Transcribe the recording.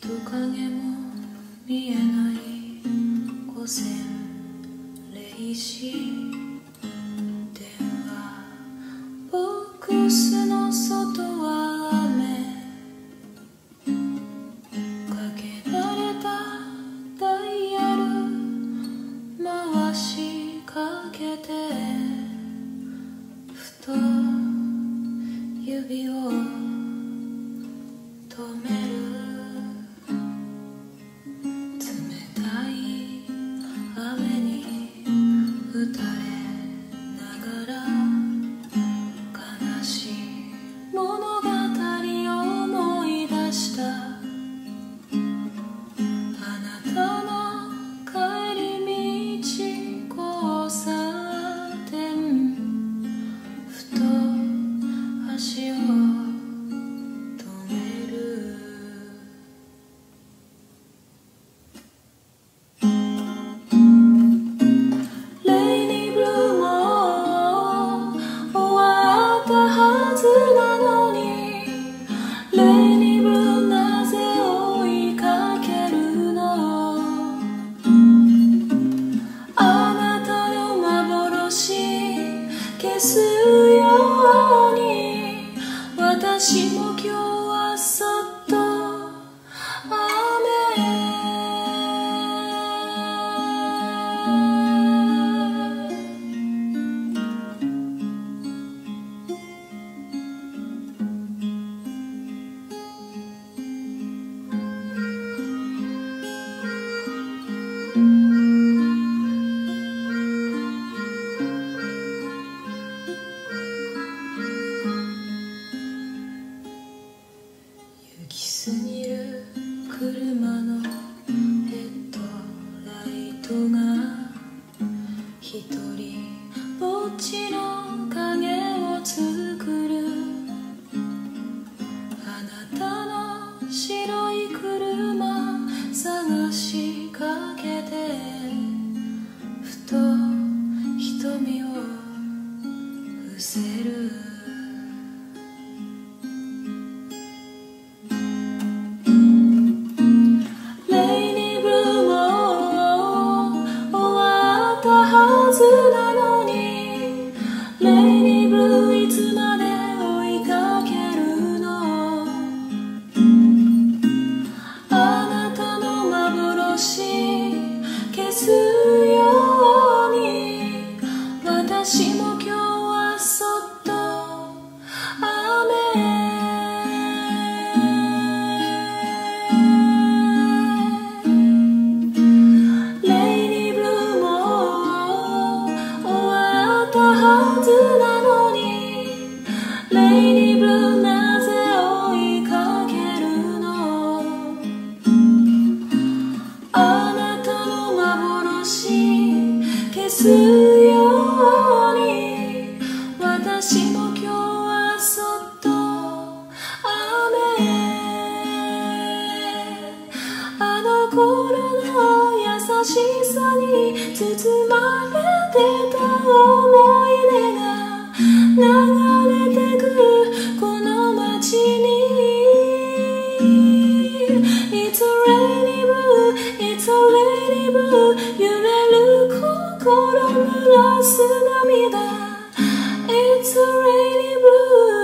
人影も見えない午前0時電話ボックスの外は雨かけられたダイヤル。回しかけてふと指を止める。Thay 消すように私も車の to しさに包まれてた思い出が流れてくこの街に It's already blue, it's already blue 揺れる心濡らす涙 It's already blue